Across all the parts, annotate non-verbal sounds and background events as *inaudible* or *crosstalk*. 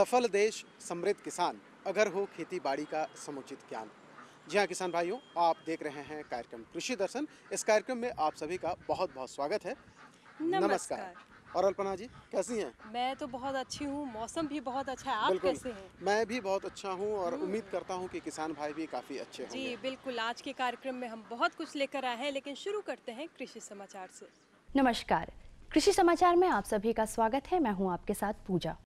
सफल देश समृद्ध किसान अगर हो खेती बाड़ी का समुचित ज्ञान। जी हाँ किसान भाइयों आप देख रहे हैं कार्यक्रम कृषि दर्शन। इस कार्यक्रम में आप सभी का बहुत बहुत स्वागत है। नमस्कार। और अल्पना जी कैसी हैं? मैं तो बहुत अच्छी हूँ मौसम भी बहुत अच्छा है। आप कैसे हैं? मैं भी बहुत अच्छा हूँ और उम्मीद करता हूँ कि किसान भाई भी काफ़ी अच्छे जी बिल्कुल। आज के कार्यक्रम में हम बहुत कुछ लेकर आए हैं लेकिन शुरू करते हैं कृषि समाचार से। नमस्कार। कृषि समाचार में आप सभी का स्वागत है। मैं हूँ आपके साथ पूजा।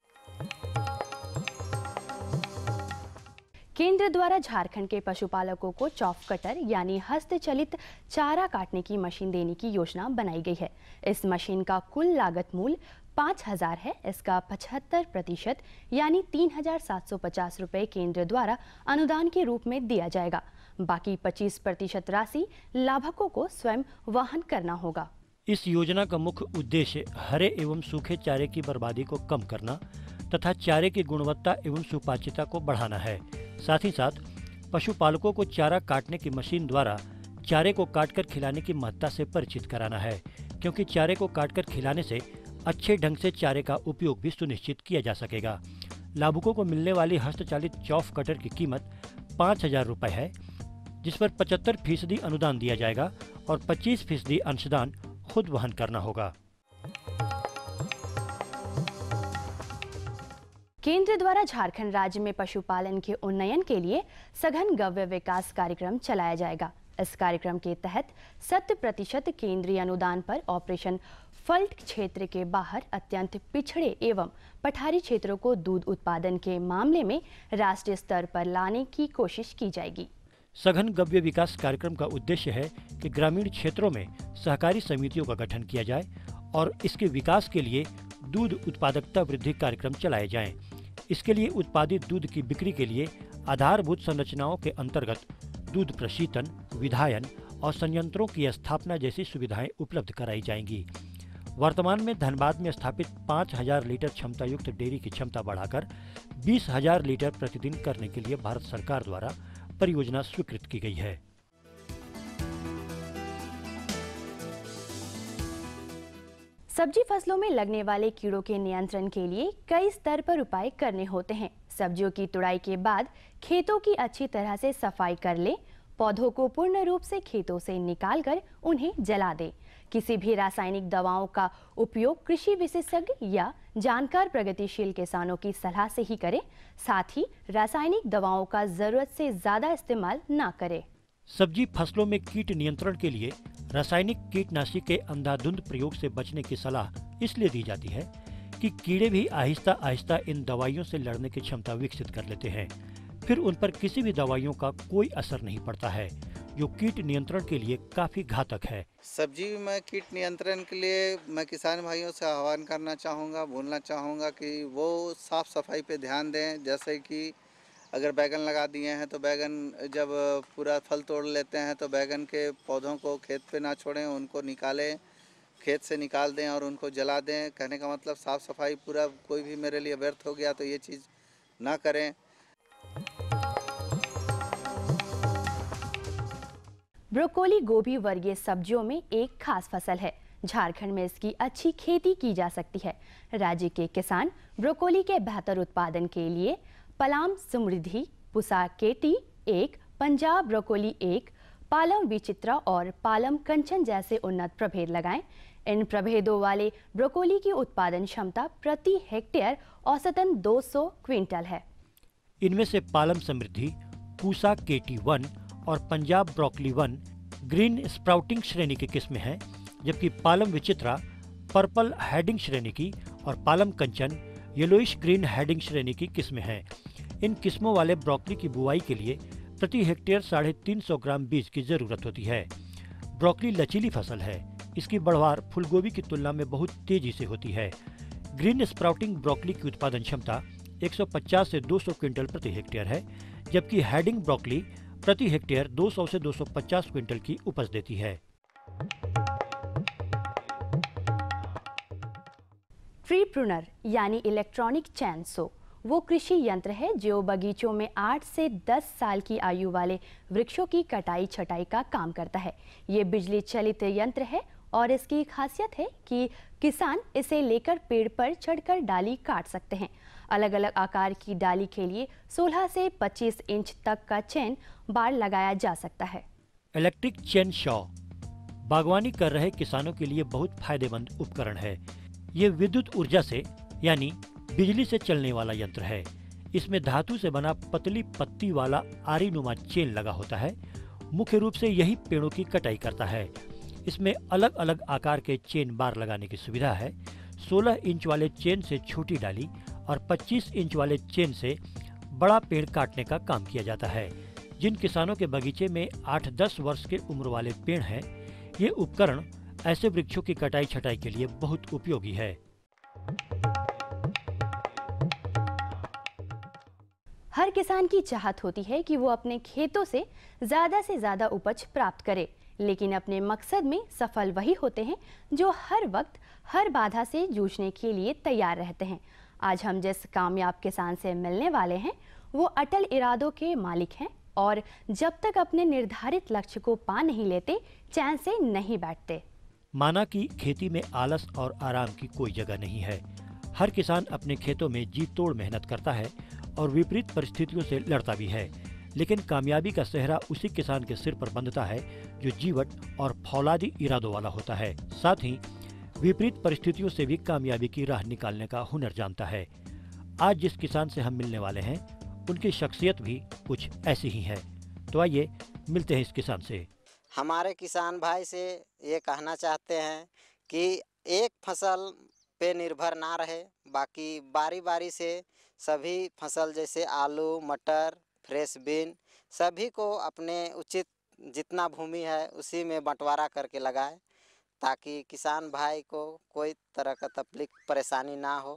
केंद्र द्वारा झारखंड के पशुपालकों को चौफ कटर यानी हस्तचलित चारा काटने की मशीन देने की योजना बनाई गई है। इस मशीन का कुल लागत मूल्य पाँच हज़ार है। इसका पचहत्तर प्रतिशत यानी तीन हज़ार सात सौ पचास रुपये केंद्र द्वारा अनुदान के रूप में दिया जाएगा। बाकी पच्चीस प्रतिशत राशि लाभकों को स्वयं वहन करना होगा। इस योजना का मुख्य उद्देश्य हरे एवं सूखे चारे की बर्बादी को कम करना तथा चारे की गुणवत्ता एवं सुपाच्यता को बढ़ाना है। साथ ही साथ, पशुपालकों को चारा काटने की मशीन द्वारा चारे को काटकर खिलाने की महत्ता से परिचित कराना है, क्योंकि चारे को काटकर खिलाने से अच्छे ढंग से चारे का उपयोग भी सुनिश्चित किया जा सकेगा। लाभुकों को मिलने वाली हस्तचालित चौफ कटर की कीमत पाँच हज़ार रुपये है, जिस पर पचहत्तर फ़ीसदी अनुदान दिया जाएगा और पच्चीस फ़ीसदी अंशदान खुद वहन करना होगा। केंद्र द्वारा झारखंड राज्य में पशुपालन के उन्नयन के लिए सघन गव्य विकास कार्यक्रम चलाया जाएगा इस कार्यक्रम के तहत शत प्रतिशत केंद्रीय अनुदान पर ऑपरेशन फल्ट क्षेत्र के बाहर अत्यंत पिछड़े एवं पठारी क्षेत्रों को दूध उत्पादन के मामले में राष्ट्रीय स्तर पर लाने की कोशिश की जाएगी सघन गव्य विकास कार्यक्रम का उद्देश्य है कि ग्रामीण क्षेत्रों में सहकारी समितियों का गठन किया जाए और इसके विकास के लिए दूध उत्पादकता वृद्धि कार्यक्रम चलाए जाएँ। इसके लिए उत्पादित दूध की बिक्री के लिए आधारभूत संरचनाओं के अंतर्गत दूध प्रशीतन, विधायन और संयंत्रों की स्थापना जैसी सुविधाएँ उपलब्ध कराई जाएँगी। वर्तमान में धनबाद में स्थापित 5000 लीटर क्षमता युक्त डेयरी की क्षमता बढ़ाकर 20000 लीटर प्रतिदिन करने के लिए भारत सरकार द्वारा परियोजना स्वीकृत की गई है। सब्ज़ी फ़सलों में लगने वाले कीड़ों के नियंत्रण के लिए कई स्तर पर उपाय करने होते हैं। सब्जियों की तुड़ाई के बाद खेतों की अच्छी तरह से सफ़ाई कर ले। पौधों को पूर्ण रूप से खेतों से निकालकर उन्हें जला दे। किसी भी रासायनिक दवाओं का उपयोग कृषि विशेषज्ञ या जानकार प्रगतिशील किसानों की सलाह से ही करें। साथ ही रासायनिक दवाओं का ज़रूरत से ज़्यादा इस्तेमाल ना करें। सब्ज़ी फ़सलों में कीट नियंत्रण के लिए रासायनिक कीटनाशी के अंधाधुंध प्रयोग से बचने की सलाह इसलिए दी जाती है कि कीड़े भी आहिस्ता आहिस्ता इन दवाइयों से लड़ने की क्षमता विकसित कर लेते हैं। फिर उन पर किसी भी दवाइयों का कोई असर नहीं पड़ता है, जो कीट नियंत्रण के लिए काफ़ी घातक है। सब्ज़ी में कीट नियंत्रण के लिए मैं किसान भाइयों से आह्वान करना चाहूँगा, बोलना चाहूँगा कि वो साफ़ सफ़ाई पे ध्यान दें, जैसे कि अगर बैगन लगा दिए हैं तो बैगन जब पूरा फल तोड़ लेते हैं तो बैगन के पौधों को खेत पे ना छोड़ें, उनको निकालें, खेत से निकाल दें और उनको जला दें। कहने का मतलब साफ़ सफ़ाई पूरा, कोई भी मेरे लिए व्यर्थ हो गया तो ये चीज़ ना करें। ब्रोकोली, गोभी वर्गीय सब्जियों में एक खास फ़सल है। झारखंड में इसकी अच्छी खेती की जा सकती है। राज्य के किसान ब्रोकोली के बेहतर उत्पादन के लिए पलाम समृद्धि पुसा केटी, एक, पंजाब ब्रोकोली एक, पालम विचित्रा और पालम कंचन जैसे उन्नत प्रभेद लगाएँ। इन प्रभेदों वाले ब्रोकोली की उत्पादन क्षमता प्रति हेक्टेयर औसतन 200 क्विंटल है। इनमें से पालम समृद्धि, पूसा केटी वन और Punjab broccoli one green sprouting श्रेणी की किस्में हैं, जबकि पालम विचित्रा, पर्पल हेडिंग श्रेणी की और Palam Kanchan, yellowish green heading श्रेणी की किस्में हैं। इन किस्मों वाले ब्रोकली की बुआई के लिए प्रति हेक्टेयर साढ़े तीन सौ ग्राम बीज की ज़रूरत होती है। ब्रोकली लचीली फ़सल है। इसकी बढ़वार फूलगोभी की तुलना में बहुत तेज़ी से होती है। ग्रीन स्प्राउटिंग ब्रोकली की उत्पादन क्षमता 150 से 200 क्विंटल प्रति हेक्टेयर है, जबकि हेडिंग ब्रोकली प्रति हेक्टेयर 200 से 250 क्विंटल की उपज देती है। ट्री प्रूनर यानी इलेक्ट्रॉनिक चैनसो वो कृषि यंत्र है जो बगीचों में 8 से 10 साल की आयु वाले वृक्षों की कटाई छटाई का काम करता है। ये बिजली चलित यंत्र है और इसकी खासियत है कि किसान इसे लेकर पेड़ पर चढ़कर डाली काट सकते हैं। अलग अलग आकार की डाली के लिए 16 से 25 इंच तक का चेन बार लगाया जा सकता है। इलेक्ट्रिक चेन शॉ बागवानी कर रहे किसानों के लिए बहुत फ़ायदेमंद उपकरण है। ये विद्युत ऊर्जा से, यानी बिजली से चलने वाला यंत्र है। इसमें धातु से बना पतली पत्ती वाला आरी नुमा चेन लगा होता है। मुख्य रूप से यही पेड़ों की कटाई करता है। इसमें अलग अलग आकार के चेन बार लगाने की सुविधा है। 16 इंच वाले चेन से छोटी डाली और 25 इंच वाले चेन से बड़ा पेड़ काटने का काम किया जाता है। जिन किसानों के बगीचे में 8-10 वर्ष के उम्र वाले पेड़ हैं, ये उपकरण ऐसे वृक्षों की कटाई छटाई के लिए बहुत उपयोगी है। हर किसान की चाहत होती है कि वो अपने खेतों से ज़्यादा से ज़्यादा उपज प्राप्त करे। लेकिन अपने मकसद में सफल वही होते हैं जो हर वक्त हर बाधा से जूझने के लिए तैयार रहते हैं। आज हम जिस कामयाब किसान से मिलने वाले हैं, वो अटल इरादों के मालिक हैं और जब तक अपने निर्धारित लक्ष्य को पा नहीं लेते, चैन से नहीं बैठते। माना कि खेती में आलस और आराम की कोई जगह नहीं है। हर किसान अपने खेतों में जी तोड़ मेहनत करता है और विपरीत परिस्थितियों से लड़ता भी है। लेकिन कामयाबी का सेहरा उसी किसान के सिर पर बंधता है, जो जीवट और फौलादी इरादों वाला होता है। साथ ही, विपरीत परिस्थितियों से भी कामयाबी की राह निकालने का हुनर जानता है। आज जिस किसान से हम मिलने वाले हैं, उनकी शख्सियत भी कुछ ऐसी ही है। तो आइए, मिलते हैं इस किसान से। हमारे किसान भाई से ये कहना चाहते हैं कि एक फ़सल पे निर्भर ना रहे, बाकी बारी बारी से सभी फ़सल जैसे आलू, मटर, फ्रेश बीन सभी को अपने उचित जितना भूमि है उसी में बंटवारा करके लगाए ताकि किसान भाई को कोई तरह का तकलीफ़, परेशानी ना हो।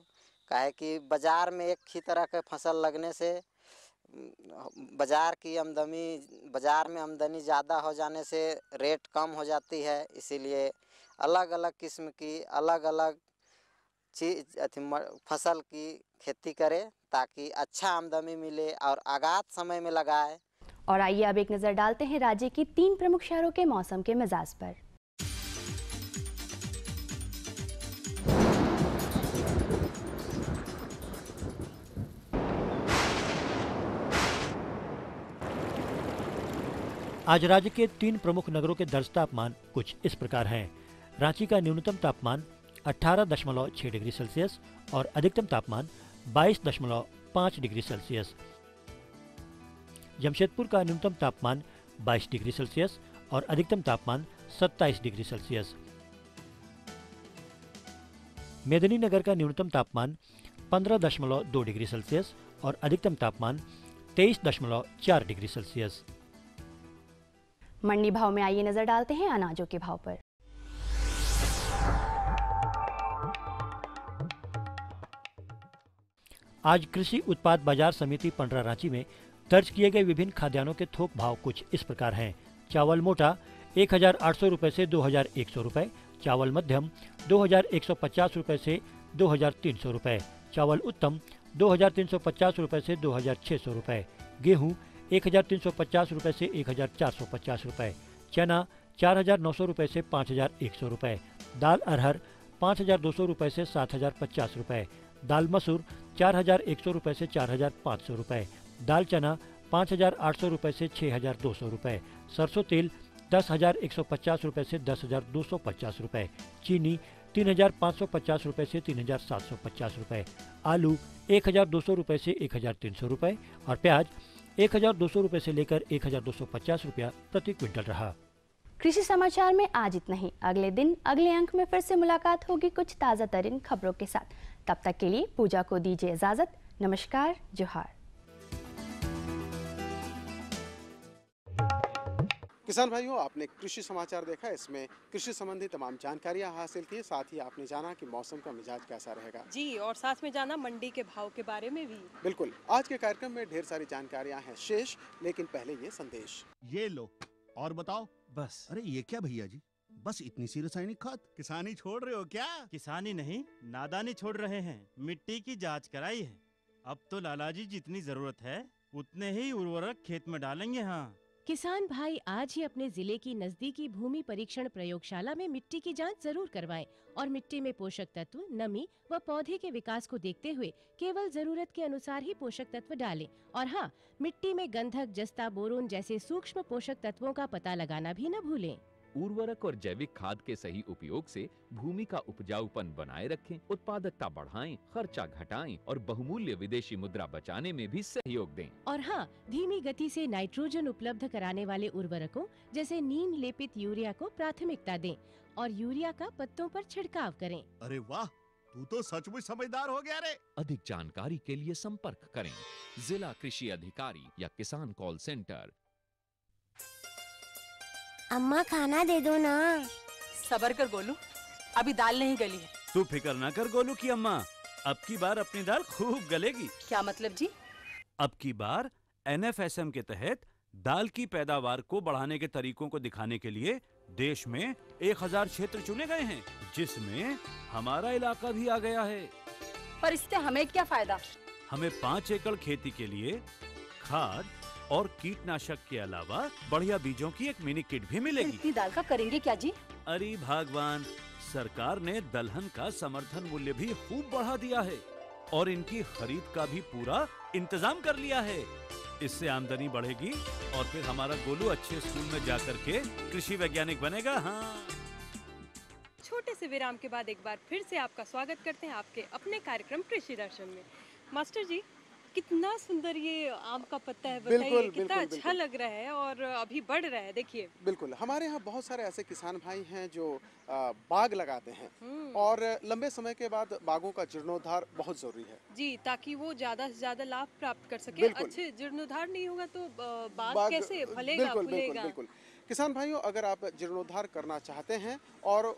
काहे कि बाज़ार में एक ही तरह के फ़सल लगने से बाज़ार की आमदनी, बाज़ार में आमदनी ज़्यादा हो जाने से रेट कम हो जाती है। इसीलिए अलग अलग किस्म की अलग अलग चीज़ अथी फ़सल की खेती करे ताकि अच्छा आमदनी मिले और आगात समय में लगाए। और आइए अब एक नज़र डालते हैं राज्य की तीन प्रमुख शहरों के मौसम के मिजाज पर। आज राज्य के तीन प्रमुख नगरों के दर्ज तापमान कुछ इस प्रकार हैं। रांची का न्यूनतम तापमान 18.6 डिग्री सेल्सियस और अधिकतम तापमान 22.5 डिग्री सेल्सियस। जमशेदपुर का न्यूनतम तापमान 22 डिग्री सेल्सियस और अधिकतम तापमान 27 डिग्री सेल्सियस। मेदिनीनगर का न्यूनतम तापमान 15.2 डिग्री सेल्सियस और अधिकतम तापमान 23.4 डिग्री सेल्सियस। मंडी भाव में आइए नज़र डालते हैं अनाजों के भाव पर। आज कृषि उत्पाद बाज़ार समिति पंडरा रांची में दर्ज किए गए विभिन्न खाद्यान्नों के थोक भाव कुछ इस प्रकार हैं। चावल मोटा, एक हज़ार आठ सौ से दो हज़ार एक सौ चावल मध्यम, दो हज़ार एक सौ पचास से दो हज़ार तीन सौ चावल उत्तम, दो हज़ार तीन सौ पचास रुपये से दो हज़ार छः सौ गेहूँ, एक हज़ार तीन सौ पचास रुपये से एक हज़ार चार सौ पचास चना, चार हज़ार नौ सौ रुपये से पाँच हज़ार एक सौ रुपये दाल अरहर, पाँच हज़ार दो सौ रुपये से सात हज़ार पचास रुपये दाल मसूर चार हज़ार एक सौ रुपये से चार हज़ार पाँच सौ रुपये दाल चना पाँच हज़ार आठ सौ रुपये से छः हज़ार दो सौ रुपये सरसों तेल दस हज़ार एक सौ पचास रुपये से दस हज़ार दो सौ पचास रुपये चीनी तीन हज़ार पाँच सौ पचास रुपये से तीन हज़ार सात सौ पचास रुपये आलू एक हज़ार दो सौ रुपये से एक हज़ार तीन सौ रुपये और प्याज एक हज़ार दो सौ रुपये से लेकर एक हज़ार दो सौ पचास रुपया प्रति क्विंटल रहा। कृषि समाचार में आज इतना ही। अगले दिन अगले अंक में फिर से मुलाकात होगी कुछ ताज़ा तरीन खबरों के साथ। तब तक के लिए पूजा को दीजिए इजाज़त। नमस्कार जोहार। किसान भाइयों आपने कृषि समाचार देखा इसमें कृषि संबंधी तमाम जानकारियाँ हासिल की साथ ही आपने जाना कि मौसम का मिजाज कैसा रहेगा। जी और साथ में जाना मंडी के भाव के बारे में भी। बिल्कुल आज के कार्यक्रम में ढेर सारी जानकारियाँ हैं शेष लेकिन पहले ये संदेश। ये लो और बताओ बस। अरे ये क्या भैया जी? बस इतनी सी रासायनिक खाद। किसानी छोड़ रहे हो क्या? किसानी नहीं नादानी छोड़ रहे हैं। मिट्टी की जाँच कराई है। अब तो लाला जी जितनी ज़रूरत है उतने ही उर्वरक खेत में डालेंगे हाँ। किसान भाई आज ही अपने ज़िले की नजदीकी भूमि परीक्षण प्रयोगशाला में मिट्टी की जाँच ज़रूर करवाएँ और मिट्टी में पोषक तत्व, नमी व पौधे के विकास को देखते हुए केवल ज़रूरत के अनुसार ही पोषक तत्व डालें। और हाँ मिट्टी में गंधक, जस्ता बोरोन जैसे सूक्ष्म पोषक तत्वों का पता लगाना भी न भूलें। उर्वरक और जैविक खाद के सही उपयोग से भूमि का उपजाऊपन बनाए रखें उत्पादकता बढ़ाएँ, खर्चा घटाएँ और बहुमूल्य विदेशी मुद्रा बचाने में भी सहयोग दें। और हाँ धीमी गति से नाइट्रोजन उपलब्ध कराने वाले उर्वरकों जैसे नीम लेपित यूरिया को प्राथमिकता दें और यूरिया का पत्तों पर छिड़काव करें। अरे वाह तू तो सचमुच समझदार हो गया रे। अधिक जानकारी के लिए संपर्क करें। जिला कृषि अधिकारी या किसान कॉल सेंटर। अम्मा खाना दे दो ना। सबर कर गोलू अभी दाल नहीं गली है। तू फ़िक्र ना कर गोलू की अम्मा अब की बार अपनी दाल खूब गलेगी। क्या मतलब जी? अब की बार एनएफएसएम के तहत दाल की पैदावार को बढ़ाने के तरीकों को दिखाने के लिए देश में 1000 क्षेत्र चुने गए हैं जिसमें हमारा इलाका भी आ गया है। पर इससे हमें क्या फ़ायदा? हमें पाँच एकड़ खेती के लिए खाद और कीटनाशक के अलावा बढ़िया बीजों की एक मिनी किट भी मिलेगी। इतनी दाल का करेंगे क्या जी? अरे भगवान सरकार ने दलहन का समर्थन मूल्य भी खूब बढ़ा दिया है और इनकी खरीद का भी पूरा इंतज़ाम कर लिया है। इससे आमदनी बढ़ेगी और फिर हमारा गोलू अच्छे स्कूल में जा करके कृषि वैज्ञानिक बनेगा हाँ। छोटे से विराम के बाद एक बार फिर से आपका स्वागत करते हैं आपके अपने कार्यक्रम कृषि दर्शन में। मास्टर जी कितना सुंदर ये आम का पत्ता है बिल्कुल, कितना बिल्कुल, अच्छा बिल्कुल। लग रहा है और अभी बढ़ रहा है देखिए बिल्कुल हमारे यहाँ बहुत सारे ऐसे किसान भाई हैं जो आ, बाग लगाते हैं हम्म। और लंबे समय के बाद बागों का जीर्णोद्धार बहुत ज़रूरी है जी ताकि वो ज़्यादा से ज़्यादा लाभ प्राप्त कर सके। अच्छे जीर्णोद्धार नहीं होगा तो बाग बाग- कैसे फलेगा बिल्कुल बिल्कुल फूलेगा बिल्कुल किसान भाइयों अगर आप जीर्णोद्धार करना चाहते हैं और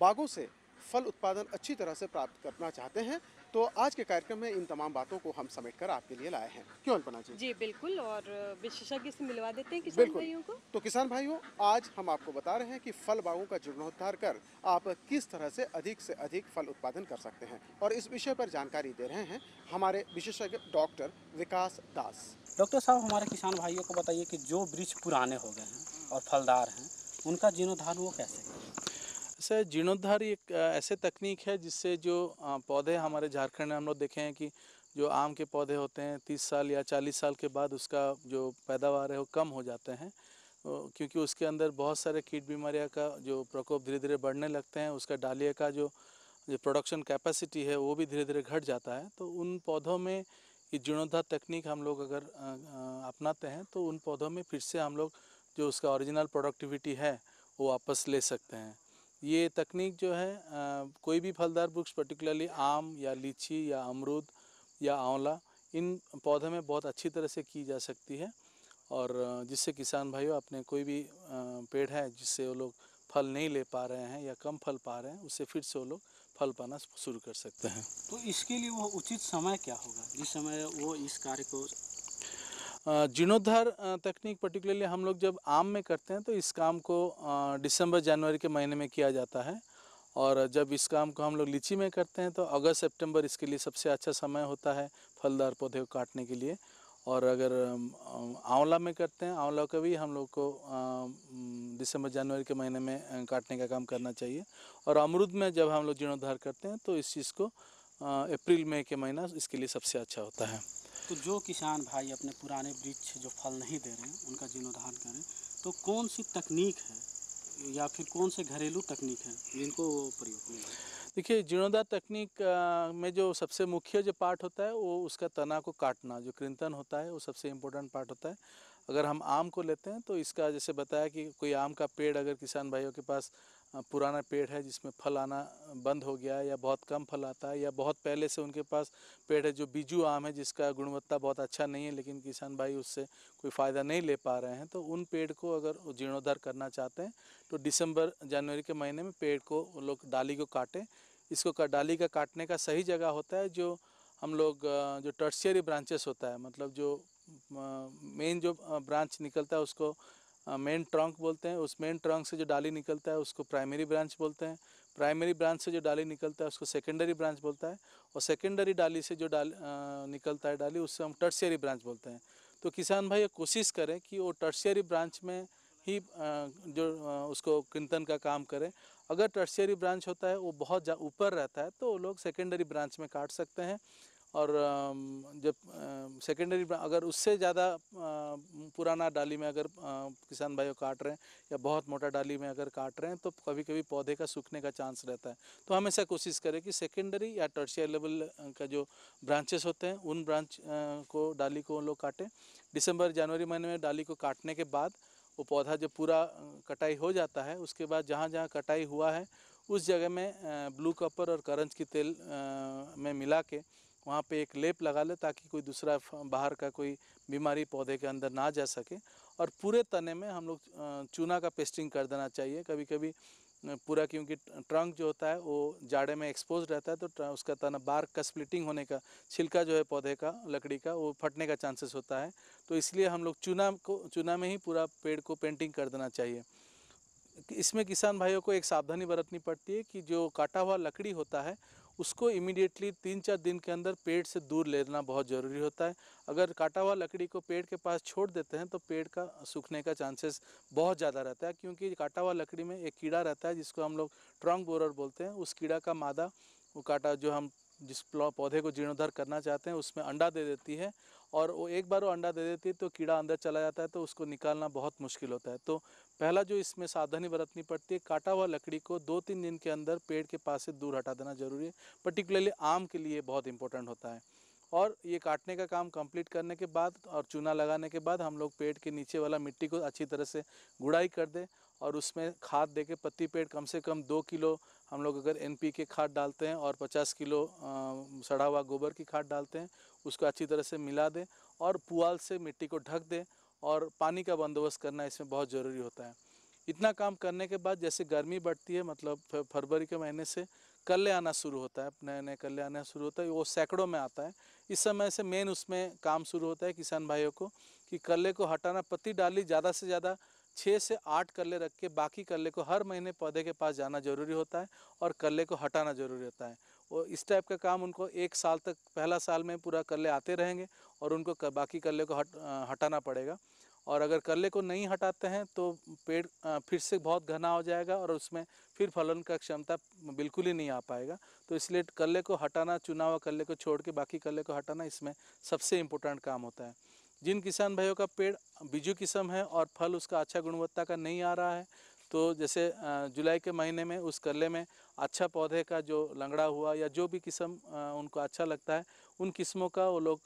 बागों से फल उत्पादन अच्छी तरह से प्राप्त करना चाहते हैं तो आज के कार्यक्रम में इन तमाम बातों को हम समेट कर आपके लिए लाए हैं। क्यों अल्पना जी? जी बिल्कुल और विशेषज्ञ से मिलवा देते हैं किसान भाइयों को। तो किसान भाइयों आज हम आपको बता रहे हैं कि फल बागों का जीर्णोद्धार कर आप किस तरह से अधिक से अधिक फल उत्पादन कर सकते हैं। और इस विषय पर जानकारी दे रहे हैं हमारे विशेषज्ञ डॉक्टर विकास दास। डॉक्टर साहब हमारे किसान भाइयों को बताइए कि जो वृक्ष पुराने हो गए हैं और फलदार हैं उनका जीर्णोद्धार वो कैसे सर, जीर्णोद्धार एक ऐसे तकनीक है जिससे जो पौधे हमारे झारखंड में हम लोग देखे हैं कि जो आम के पौधे होते हैं, तीस साल या चालीस साल के बाद उसका जो पैदावार है वो कम हो जाते हैं। क्योंकि उसके अंदर बहुत सारे कीट बीमारियाँ का जो प्रकोप धीरे धीरे बढ़ने लगते हैं, उसका डालिए का जो जो प्रोडक्शन कैपेसिटी है वो भी धीरे धीरे घट जाता है। तो उन पौधों में ये जीर्णोद्धार तकनीक हम लोग अगर अपनाते हैं तो उन पौधों में फिर से हम लोग जो उसका ओरिजिनल प्रोडक्टिविटी है, वो वापस ले सकते हैं। ये तकनीक जो है अ, कोई भी फलदार वृक्ष पर्टिकुलरली आम या लीची या अमरूद या आंवला इन पौधों में बहुत अच्छी तरह से की जा सकती है और जिससे किसान भाइयों अपने कोई भी पेड़ है जिससे वो लोग फल नहीं ले पा रहे हैं या कम फल पा रहे हैं उससे फिर से वो लोग फल पाना शुरू कर सकते हैं। तो इसके लिए वो उचित समय क्या होगा? जिस समय वो इस कार्य को जीर्णोद्धार तकनीक पर्टिकुलरली हम लोग जब आम में करते हैं तो इस काम को दिसंबर, जनवरी के महीने में किया जाता है। और जब इस काम को हम लोग लीची में करते हैं तो अगस्त, सितंबर इसके लिए सबसे अच्छा समय होता है फलदार पौधे को काटने के लिए। और अगर आंवला में करते हैं, आंवला का भी हम लोग को दिसंबर, जनवरी के महीने में काटने का काम करना चाहिए। और अमरूद में जब हम लोग जीर्णोद्धार करते हैं तो इस चीज़ को अप्रैल, मई के महीना इसके लिए सबसे अच्छा होता है। तो जो किसान भाई अपने पुराने वृक्ष जो फल नहीं दे रहे हैं, उनका जीर्णोद्धार करें तो कौन सी तकनीक है, या फिर कौन से घरेलू तकनीक है, जिनको प्रयोग में देखिए, जीर्णोद्धार तकनीक में जो सबसे मुख्य जो पार्ट होता है, वो उसका तना को काटना, जो कृंतन होता है, वो सबसे इम्पोर्टेंट पार्ट होता है। अगर हम आम को लेते हैं तो इसका जैसे बताया कि कोई आम का पेड़ अगर किसान भाइयों के पास पुराना पेड़ है जिसमें फल आना बंद हो गया है या बहुत कम फल आता है या बहुत पहले से उनके पास पेड़ है, जो बीजू आम है जिसका गुणवत्ता बहुत अच्छा नहीं है, लेकिन किसान भाई उससे कोई फ़ायदा नहीं ले पा रहे हैं तो उन पेड़ को अगर जीर्णोद्धार करना चाहते हैं तो दिसंबर, जनवरी के महीने में पेड़ को लोग डाली को काटें। इसको डाली का काटने का सही जगह होता है जो हम लोग जो टर्शियरी ब्रांचेस होता है मतलब जो मेन जो ब्रांच निकलता है उसको मेन ट्रंक बोलते हैं। उस मेन ट्रंक से जो डाली निकलता है, उसको प्राइमरी ब्रांच बोलते हैं। प्राइमरी ब्रांच से जो डाली निकलता है, उसको सेकेंडरी ब्रांच बोलता है। और सेकेंडरी डाली से जो डाल निकलता है डाली, उससे हम टर्शियरी ब्रांच बोलते हैं। तो किसान भाई कोशिश करें कि वो टर्सियरी ब्रांच में ही जो उसको किंतन का काम करें। अगर टर्शियरी ब्रांच होता है, वो बहुत ऊपर रहता है तो वो लोग सेकेंडरी ब्रांच में काट सकते हैं। और जब सेकेंडरी अगर उससे ज़्यादा पुराना डाली में अगर किसान भाइयों काट रहे हैं या बहुत मोटा डाली में अगर काट रहे हैं तो कभी कभी पौधे का सूखने का चांस रहता है। तो हमेशा कोशिश करें कि सेकेंडरी या टर्शियर लेवल का जो ब्रांचेस होते हैं उन ब्रांच को, डाली को लोग काटें। दिसंबर जनवरी महीने में डाली को काटने के बाद वो पौधा जब पूरा कटाई हो जाता है, उसके बाद जहाँ जहाँ कटाई हुआ है, उस जगह में ब्लू कपर और करंज की तेल में मिला के वहाँ पे एक लेप लगा ले ताकि कोई दूसरा बाहर का कोई बीमारी पौधे के अंदर ना जा सके। और पूरे तने में हम लोग चूना का पेस्टिंग कर देना चाहिए। कभी कभी पूरा क्योंकि ट्रंक जो होता है वो जाड़े में एक्सपोज रहता है तो उसका तना बार का स्प्लिटिंग होने का, छिलका जो है पौधे का, लकड़ी का, वो फटने का चांसेस होता है। तो इसलिए हम लोग चूना को, चूना में ही पूरा पेड़ को पेंटिंग कर देना चाहिए। इसमें किसान भाइयों को एक सावधानी बरतनी पड़ती है कि जो काटा हुआ लकड़ी होता है उसको इमीडिएटली तीन चार दिन के अंदर पेड़ से दूर लेना बहुत ज़रूरी होता है। अगर काटा हुआ लकड़ी को पेड़ के पास छोड़ देते हैं तो पेड़ का सूखने का चांसेस बहुत ज़्यादा रहता है, क्योंकि काटा हुआ लकड़ी में एक कीड़ा रहता है जिसको हम लोग ट्रॉन्ग बोरर बोलते हैं। उस कीड़ा का मादा, वो काटा जो हम जिस पौधे को जीर्णोद्धार करना चाहते हैं, उसमें अंडा दे देती है और वो एक बार वो अंडा दे देती है तो कीड़ा अंदर चला जाता है तो उसको निकालना बहुत मुश्किल होता है। तो पहला जो इसमें सावधानी बरतनी पड़ती है, काटा हुआ लकड़ी को दो तीन दिन के अंदर पेड़ के पास से दूर हटा देना ज़रूरी है। पर्टिकुलरली आम के लिए बहुत इंपॉर्टेंट होता है। और ये काटने का काम कंप्लीट करने के बाद और चूना लगाने के बाद हम लोग पेड़ के नीचे वाला मिट्टी को अच्छी तरह से गुड़ाई कर दें और उसमें खाद दे के पत्ती पेड़ कम से कम दो किलो हम लोग अगर एनपी के खाद डालते हैं और पचास किलो सड़ा हुआ गोबर की खाद डालते हैं, उसको अच्छी तरह से मिला दें और पुआल से मिट्टी को ढक दें और पानी का बंदोबस्त करना इसमें बहुत ज़रूरी होता है। इतना काम करने के बाद जैसे गर्मी बढ़ती है मतलब फरवरी के महीने से कल्ले आना शुरू होता है, नए नए कल्ले आना शुरू होता है, वो सैकड़ों में आता है। इस समय से मेन उसमें काम शुरू होता है किसान भाइयों को कि कल्ले को हटाना, पत्ती डाली ज़्यादा से ज़्यादा छः से आठ कल्ले रख के बाकी कल्ले को हर महीने पौधे के पास जाना ज़रूरी होता है और कल्ले को हटाना ज़रूरी होता है। वो इस टाइप का काम उनको एक साल तक, पहला साल में पूरा कल्ले आते रहेंगे और उनको क- बाकी कल्ले को हट हटाना पड़ेगा। और अगर कल्ले को नहीं हटाते हैं तो पेड़ फिर से बहुत घना हो जाएगा और उसमें फिर फलन का क्षमता बिल्कुल ही नहीं आ पाएगा। तो इसलिए कल्ले को हटाना चुना हुआ कल्ले को छोड़ के बाकी कल्ले को हटाना इसमें सबसे इम्पोर्टेंट काम होता है। जिन किसान भाइयों का पेड़ बीजू किस्म है और फल उसका अच्छा गुणवत्ता का नहीं आ रहा है तो जैसे जुलाई के महीने में उस कल्ले में अच्छा पौधे का जो लंगड़ा हुआ या जो भी किस्म उनको अच्छा लगता है, उन किस्मों का वो लोग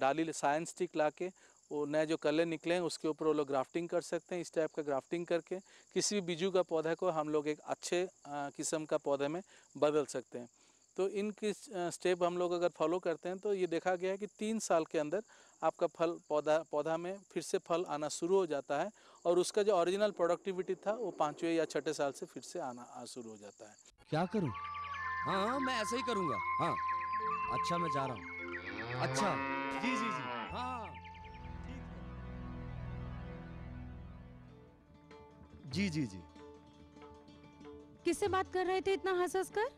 डाली साइंस स्टिक ला के वो नए जो कल्ले निकले हैं उसके ऊपर वो लोग ग्राफ्टिंग कर सकते हैं, इस टाइप का ग्राफ्टिंग करके किसी भी बीजू का पौधा को हम लोग एक अच्छे किस्म का पौधे में बदल सकते हैं। तो इन किस स्टेप हम लोग अगर फॉलो करते हैं तो ये देखा गया है कि तीन साल के अंदर आपका फल पौधा पौधा में फिर से फल आना शुरू हो जाता है और उसका जो ओरिजिनल प्रोडक्टिविटी था वो पाँचवें या छठे साल से फिर से आना आ शुरू हो जाता है। क्या करूँ? हाँ हाँ मैं ऐसा ही करूँगा। हाँ। अच्छा मैं जा रहा हूँ। अच्छा। जी जी जी। हाँ। जी जी जी। किससे बात कर रहे थे इतना हंस हंस कर?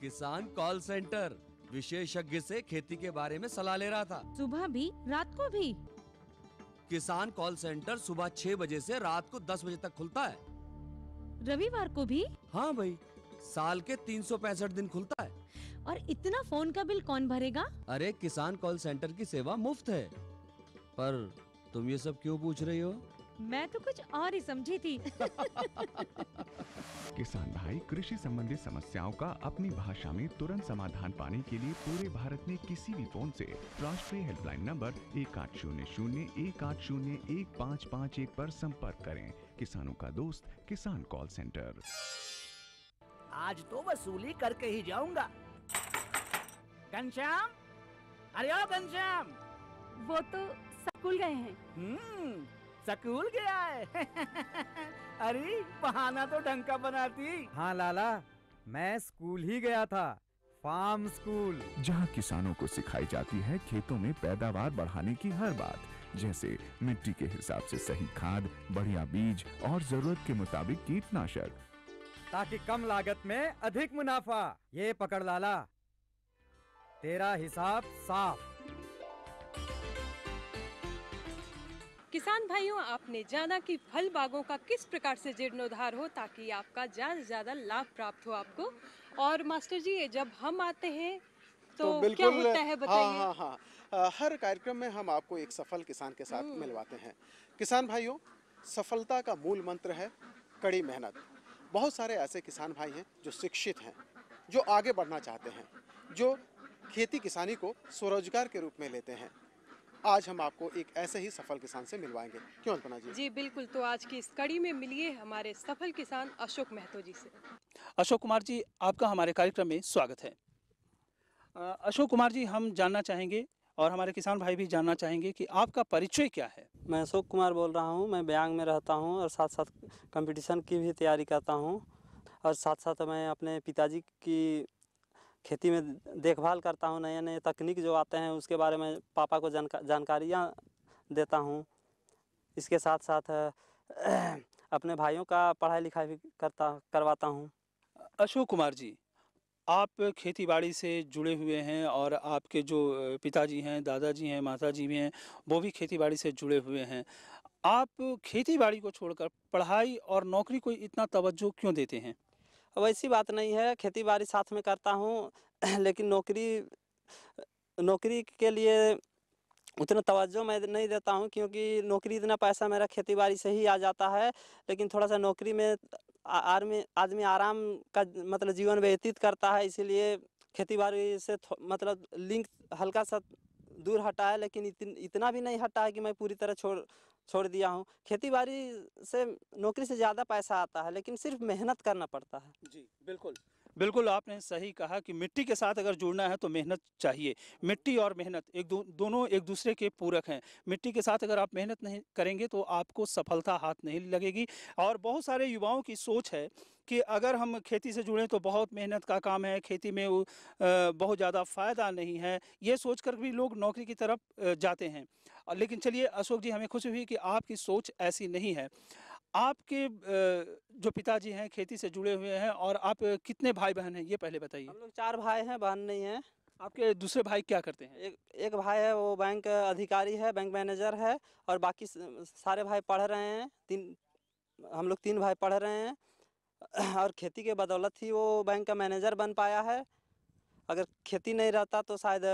किसान कॉल सेंटर। विशेषज्ञ से खेती के बारे में सलाह ले रहा था। सुबह भी रात को भी। किसान कॉल सेंटर सुबह छह बजे से रात को दस बजे तक खुलता है। रविवार को भी? हाँ भाई साल के तीन सौ पैंसठ दिन खुलता है। और इतना फ़ोन का बिल कौन भरेगा? अरे किसान कॉल सेंटर की सेवा मुफ़्त है। पर तुम ये सब क्यों पूछ रही हो? मैं तो कुछ और ही समझी थी। *laughs* किसान भाई कृषि संबंधित समस्याओं का अपनी भाषा में तुरंत समाधान पाने के लिए पूरे भारत में किसी भी फ़ोन से राष्ट्रीय हेल्पलाइन नंबर एक आठ शून्य शून्य एक आठ शून्य एक पाँच पाँच एक पर संपर्क करें। किसानों का दोस्त किसान कॉल सेंटर। आज तो वसूली करके ही जाऊँगा। घनश्याम? अरे ओ घनश्याम। वो तो स्कूल गए हैं। हम्म स्कूल गया है। *laughs* अरे बहाना तो ढंग का बनाती। हाँ लाला मैं स्कूल ही गया था फार्म स्कूल। जहाँ किसानों को सिखाई जाती है खेतों में पैदावार बढ़ाने की हर बात जैसे मिट्टी के हिसाब से सही खाद बढ़िया बीज और ज़रूरत के मुताबिक कीटनाशक। ताकि कम लागत में अधिक मुनाफा। ये पकड़ लाला। तेरा हिसाब साफ़। किसान भाइयों आपने जाना कि फल बागों का किस प्रकार से जीर्णोद्धार हो ताकि आपका ज़्यादा से ज़्यादा लाभ प्राप्त हो आपको। और मास्टर जी जब हम आते हैं तो, तो क्या होता है हाँ बताइए? हाँ हाँ। अ, हर कार्यक्रम में हम आपको एक सफल किसान के साथ हम्म। मिलवाते हैं। किसान भाइयों सफलता का मूल मंत्र है कड़ी मेहनत। बहुत सारे ऐसे किसान भाई हैं जो शिक्षित हैं जो आगे बढ़ना चाहते हैं जो खेती किसानी को स्वरोजगार के रूप में लेते हैं। आज हम आपको एक ऐसे ही सफल किसान से मिलवाएँगे। क्यों अल्पना जी? जी बिल्कुल तो आज की इस कड़ी में मिलिए हमारे सफल किसान अशोक महतो जी से। अशोक कुमार जी आपका हमारे कार्यक्रम में स्वागत है। अशोक कुमार जी हम जानना चाहेंगे और हमारे किसान भाई भी जानना चाहेंगे कि आपका परिचय क्या है? मैं अशोक कुमार बोल रहा हूँ मैं ब्यांग में रहता हूँ और साथ साथ कंपटीशन की भी तैयारी करता हूँ। और साथ साथ मैं अपने पिताजी की खेती में देखभाल करता हूँ नए नए तकनीक जो आते हैं, उसके बारे में पापा को जानका, जानकारियाँ देता हूँ। इसके साथ साथ *clears throat* अपने भाइयों का पढ़ाई लिखाई भी करता, करवाता हूँ। अशोक कुमार जी, आप खेती बाड़ी से जुड़े हुए हैं और आपके जो पिताजी हैं, दादाजी हैं, माताजी भी हैं, वो भी खेती बाड़ी से जुड़े हुए हैं। आप खेती बाड़ी को छोड़कर पढ़ाई और नौकरी को इतना तवज्जो क्यों देते हैं? वैसी बात नहीं है खेती बाड़ी साथ में करता हूँ *clears throat* लेकिन नौकरी नौकरी के लिए उतना तवज्जो मैं नहीं देता हूँ क्योंकि नौकरी इतना पैसा मेरा खेती बाड़ी से ही आ जाता है लेकिन थोड़ा सा नौकरी में आर्मी आदमी आराम का मतलब जीवन व्यतीत करता है इसीलिए खेती बाड़ी से मतलब लिंक हल्का सा दूर हटा है लेकिन इतन, इतना भी नहीं हटा है कि मैं पूरी तरह छोड़ छोड़ दिया हूँ। खेती बाड़ी से नौकरी से ज़्यादा पैसा आता है, लेकिन सिर्फ़ मेहनत करना पड़ता है। जी, बिल्कुल। बिल्कुल आपने सही कहा कि मिट्टी के साथ अगर जुड़ना है तो मेहनत चाहिए। मिट्टी और मेहनत एक दो, दोनों एक दूसरे के पूरक हैं। मिट्टी के साथ अगर आप मेहनत नहीं करेंगे तो आपको सफलता हाथ नहीं लगेगी। और बहुत सारे युवाओं की सोच है कि अगर हम खेती से जुड़ें तो बहुत मेहनत का काम है खेती में बहुत ज़्यादा फ़ायदा नहीं है। ये सोच कर भी लोग नौकरी की तरफ़ जाते हैं। लेकिन चलिए अशोक जी हमें खुशी हुई कि आपकी सोच ऐसी नहीं है। आपके जो पिताजी हैं खेती से जुड़े हुए हैं और आप कितने भाई बहन हैं ये पहले बताइए। हम लोग चार भाई हैं बहन नहीं है। आपके दूसरे भाई क्या करते हैं? एक एक भाई है वो बैंक अधिकारी है बैंक मैनेजर है और बाकी सारे भाई पढ़ रहे हैं तीन हम लोग तीन भाई पढ़ रहे हैं। *clears throat* और खेती के बदौलत ही वो बैंक का मैनेजर बन पाया है। अगर खेती नहीं रहता तो शायद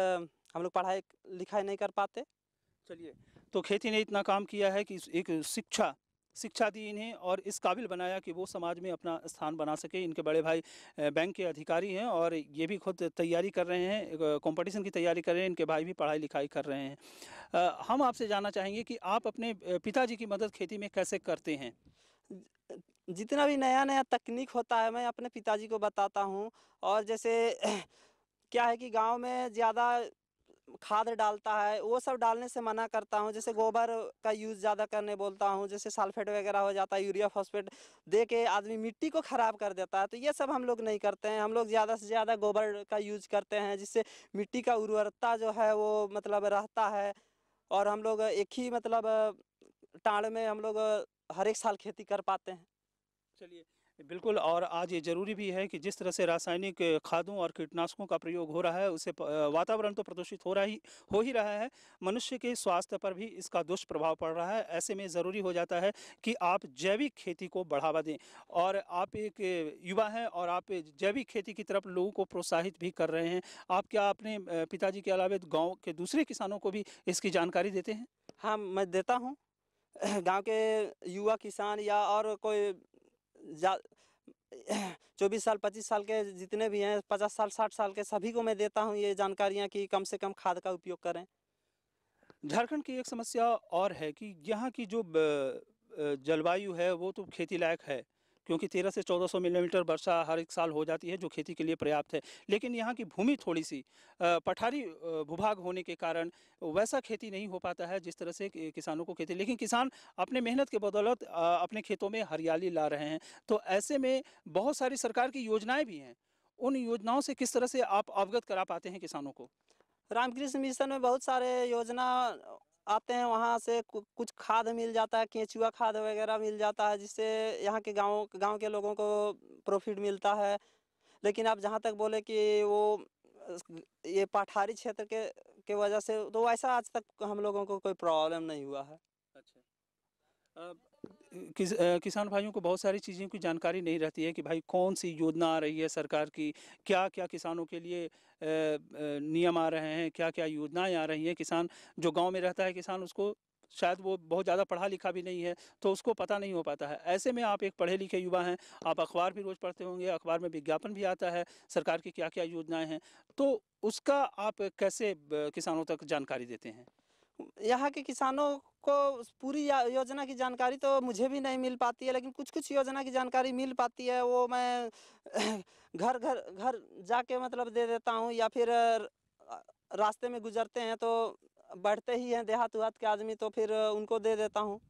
हम लोग पढ़ाई लिखाई नहीं कर पाते। चलिए तो खेती ने इतना काम किया है कि एक शिक्षा शिक्षा दी इन्हें और इस काबिल बनाया कि वो समाज में अपना स्थान बना सके। इनके बड़े भाई बैंक के अधिकारी हैं और ये भी खुद तैयारी कर रहे हैं कंपटीशन की तैयारी कर रहे हैं, इनके भाई भी पढ़ाई लिखाई कर रहे हैं। हम आपसे जानना चाहेंगे कि आप अपने पिताजी की मदद खेती में कैसे करते हैं? जितना भी नया नया तकनीक होता है, मैं अपने पिताजी को बताता हूँ। और जैसे *clears throat* क्या है कि गाँव में ज़्यादा खाद डालता है, वो सब डालने से मना करता हूँ। जैसे गोबर का यूज़ ज़्यादा करने बोलता हूँ, जैसे सल्फेट वगैरह हो जाता है, यूरिया फॉस्फेट दे के आदमी मिट्टी को ख़राब कर देता है तो ये सब हम लोग नहीं करते हैं। हम लोग ज़्यादा से ज़्यादा गोबर का यूज़ करते हैं, जिससे मिट्टी का उर्वरता जो है वो मतलब रहता है। और हम लोग एक ही मतलब टाड़ में हम लोग हर एक साल खेती कर पाते हैं। चलिए। बिल्कुल, और आज ये ज़रूरी भी है कि जिस तरह से रासायनिक खादों और कीटनाशकों का प्रयोग हो रहा है उससे वातावरण तो प्रदूषित हो रहा ही, हो ही रहा है, मनुष्य के स्वास्थ्य पर भी इसका दुष्प्रभाव पड़ रहा है। ऐसे में ज़रूरी हो जाता है कि आप जैविक खेती को बढ़ावा दें, और आप एक युवा हैं और आप जैविक खेती की तरफ़ लोगों को प्रोत्साहित भी कर रहे हैं। आप क्या अपने पिताजी के अलावा गाँव के दूसरे किसानों को भी इसकी जानकारी देते हैं? हाँ मैं देता हूँ। *clears throat* गाँव के युवा किसान या और कोई चौबीस साल, पच्चीस साल के जितने भी हैं, पचास साल, साठ साल के सभी को मैं देता हूँ ये जानकारियाँ कि कम से कम खाद का उपयोग करें। झारखंड की एक समस्या और है कि यहाँ की जो जलवायु है, वो तो खेती लायक है। क्योंकि 13 से 1400 मिलीमीटर वर्षा हर एक साल हो जाती है, जो खेती के लिए पर्याप्त है। लेकिन यहाँ की भूमि थोड़ी सी पठारी भूभाग होने के कारण वैसा खेती नहीं हो पाता है, जिस तरह से किसानों को खेती, लेकिन किसान अपने मेहनत के बदौलत अपने खेतों में हरियाली ला रहे हैं। तो ऐसे में बहुत सारी सरकार की योजनाएँ भी हैं। उन योजनाओं से किस तरह से आप अवगत करा पाते हैं किसानों को? रामकृष्ण मिशन में बहुत सारे योजना आते हैं वहाँ से कुछ खाद मिल जाता है, केंचुआ खाद वगैरह मिल जाता है, जिससे यहाँ के गाँव गाँव के लोगों को प्रॉफिट मिलता है। लेकिन आप जहाँ तक बोले कि वो ये पठारी क्षेत्र के के वजह से तो ऐसा आज तक हम लोगों को कोई प्रॉब्लम नहीं हुआ है। किस, किसान भाइयों को बहुत सारी चीज़ों की जानकारी नहीं रहती है कि भाई कौन सी योजना आ रही है सरकार की क्या क्या किसानों के लिए नियम आ रहे हैं क्या क्या योजनाएँ आ रही हैं। किसान जो गाँव में रहता है किसान उसको शायद वो बहुत ज़्यादा पढ़ा लिखा भी नहीं है तो उसको पता नहीं हो पाता है। ऐसे में आप एक पढ़े लिखे युवा हैं आप अखबार भी रोज़ पढ़ते होंगे अखबार में विज्ञापन भी आता है सरकार की क्या क्या योजनाएँ हैं तो उसका आप कैसे किसानों तक जानकारी देते हैं? यहाँ के किसानों को पूरी योजना की जानकारी तो मुझे भी नहीं मिल पाती है, लेकिन कुछ कुछ योजना की जानकारी मिल पाती है, वो मैं *coughs* घर घर घर जाके मतलब दे देता हूँ या फिर रास्ते में गुजरते हैं तो बढ़ते ही हैं देहात उहात के आदमी तो फिर उनको दे देता हूँ।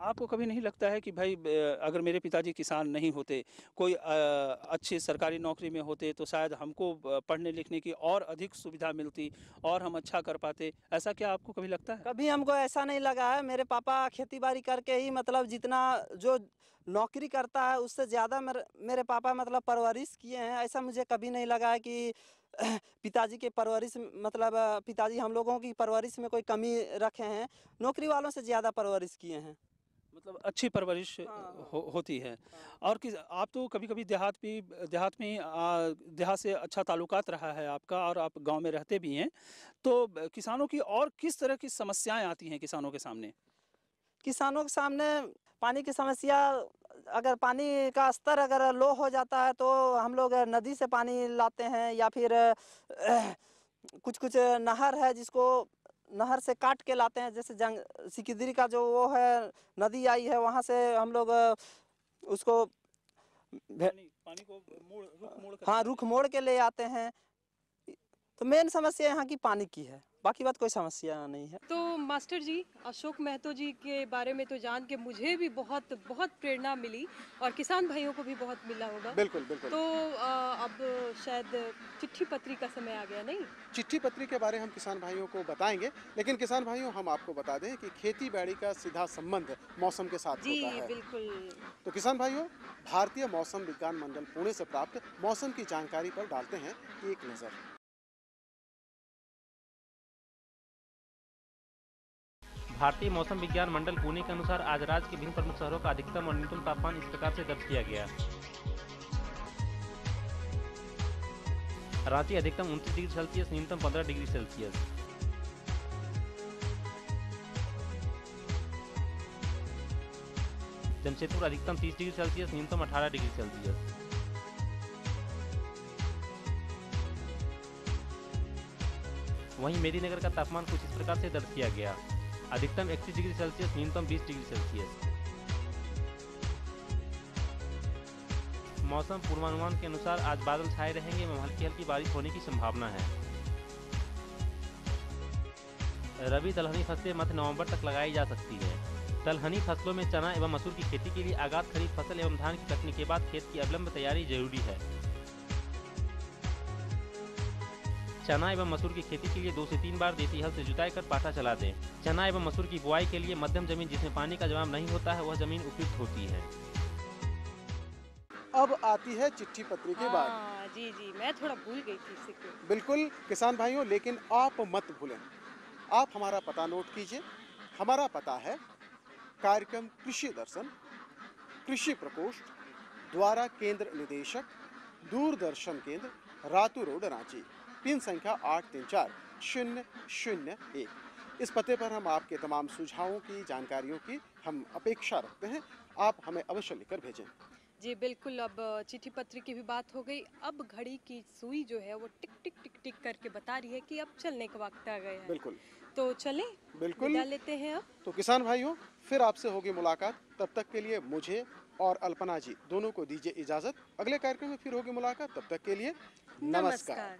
आपको कभी नहीं लगता है कि भाई अगर मेरे पिताजी किसान नहीं होते, कोई अच्छी सरकारी नौकरी में होते तो शायद हमको पढ़ने लिखने की और अधिक सुविधा मिलती और हम अच्छा कर पाते, ऐसा क्या आपको कभी लगता है? कभी हमको ऐसा नहीं लगा है। मेरे पापा खेती बाड़ी करके ही मतलब जितना जो नौकरी करता है, उससे ज़्यादा मेरे मेरे पापा मतलब परवरिश किए हैं। ऐसा मुझे कभी नहीं लगा है कि *clears throat* पिताजी के परवरिश मतलब पिताजी हम लोगों की परवरिश में कोई कमी रखे हैं। नौकरी वालों से ज़्यादा परवरिश किए हैं। मतलब अच्छी परवरिश हाँ, हो, होती है। हाँ, और किस आप तो कभी कभी देहात भी देहात में आ, देहात से अच्छा ताल्लुकात रहा है आपका और आप गाँव में रहते भी हैं। तो किसानों की और किस तरह की समस्याएँ आती हैं किसानों के सामने? किसानों के सामने पानी की समस्या अगर पानी का स्तर अगर लो हो जाता है तो हम लोग नदी से पानी लाते हैं या फिर कुछ कुछ नहर है जिसको नहर से काट के लाते हैं जैसे जंग सिकिदरी का जो वो है नदी आई है वहाँ से हम लोग उसको पानी को मोड़ रुख मोड़ हाँ रुख मोड़ के ले आते हैं। तो मेन समस्या यहाँ की पानी की है। बाकी बात कोई समस्या नहीं है। तो मास्टर जी अशोक महतो जी के बारे में तो जान के मुझे भी बहुत बहुत प्रेरणा मिली और किसान भाइयों को भी बहुत मिला होगा। बिल्कुल, बिल्कुल। तो अ, अब शायद चिट्ठी पत्री का समय आ गया नहीं? चिट्ठी पत्री के बारे हम किसान भाइयों को बताएँगे लेकिन किसान भाइयों हम आपको बता दें कि खेती बाड़ी का सीधा संबंध मौसम के साथ जी होता है। बिल्कुल। तो किसान भाइयों भारतीय मौसम विज्ञान मंडल पुणे से प्राप्त मौसम की जानकारी पर डालते हैं एक नज़र। भारतीय मौसम विज्ञान मंडल पुणे के अनुसार आज राज्य के विभिन्न प्रमुख शहरों का अधिकतम और न्यूनतम तापमान इस प्रकार से दर्ज किया गया। रांची अधिकतम उनतीस डिग्री सेल्सियस, न्यूनतम पंद्रह डिग्री सेल्सियस। जमशेदपुर अधिकतम तीस डिग्री सेल्सियस, न्यूनतम अठारह डिग्री सेल्सियस। वहीं मेदीनगर का तापमान कुछ इस प्रकार से दर्ज किया गया। अधिकतम 31 डिग्री सेल्सियस, न्यूनतम 20 डिग्री सेल्सियस। मौसम पूर्वानुमान के अनुसार आज बादल छाए रहेंगे एवं हल्की हल्की बारिश होने की संभावना है। रबी दलहनी फ़सलें मध्य नवंबर तक लगाई जा सकती है। दलहनी फ़सलों में चना एवं मसूर की खेती के लिए आगाज़ खरीफ फ़सल एवं धान की कटनी के बाद खेत की अविलंब तैयारी ज़रूरी है। चना एवं मसूर की खेती के लिए दो से तीन बार देसी हल से जुताई कर पाटा चला दें चना एवं मसूर की बुआई के लिए मध्यम ज़मीन जिसमें पानी का जमाव नहीं होता है वह ज़मीन उपयुक्त होती है। अब आती है चिट्ठी पत्री के बाद। हाँ, जी जी मैं थोड़ा भूल गई थी इसी बिल्कुल किसान भाइयों लेकिन आप मत भूलें। आप हमारा पता नोट कीजिए। हमारा पता है कार्यक्रम कृषि दर्शन कृषि प्रकोष्ठ द्वारा केंद्र निदेशक दूरदर्शन केंद्र रातू रोड रांची। पिन संख्या आठ तीन चार शून्य शून्य एक। इस पते पर हम आपके तमाम सुझावों की जानकारियों की हम अपेक्षा रखते हैं। आप हमें अवश्य लिखकर भेजें। जी बिल्कुल। अब चिट्ठी पत्र की भी बात हो गई। अब घड़ी की सुई जो है वो टिक टिक टिक टिक करके बता रही है कि अब चलने का वक्त आ गया है। बिल्कुल। तो चलें बिल्कुल। लेते हैं अब। तो किसान भाइयों फिर आपसे होगी मुलाकात। तब तक के लिए मुझे और अल्पना जी दोनों को दीजिए इजाज़त। अगले कार्यक्रम में फिर होगी मुलाकात। तब तक के लिए नमस्कार, नमस्कार।